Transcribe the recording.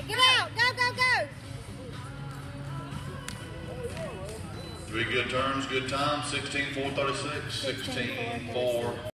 get out. Go, go, go. Three good turns, good time, 16 436 16 4